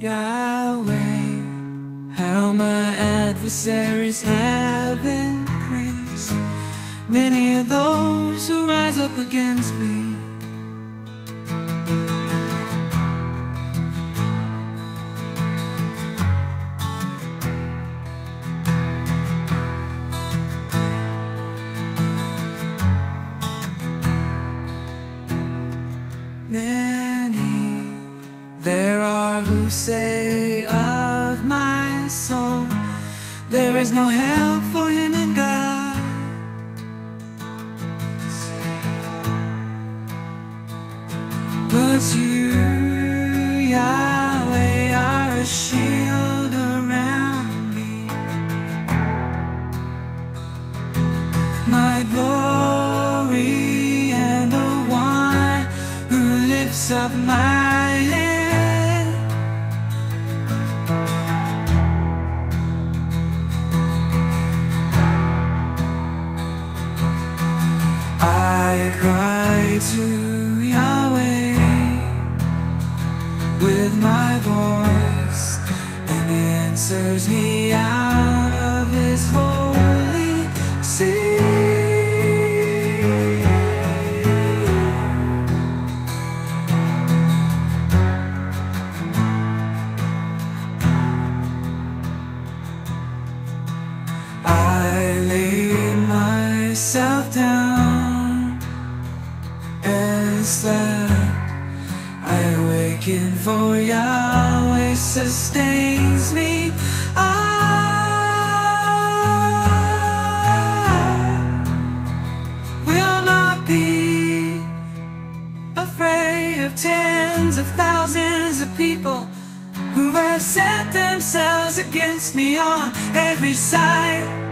Yahweh, how my adversaries have increased. Many of those who rise up against me. There are who say of my soul, there is no help for him in God. But you, Yahweh, are a shield around me. My glory and the one who lifts up my cry to Yahweh with my voice, and answers me out of His holy sea. I lay myself down I awaken for Yahweh sustains me. Ah, I will not be afraid of tens of thousands of people who have set themselves against me on every side.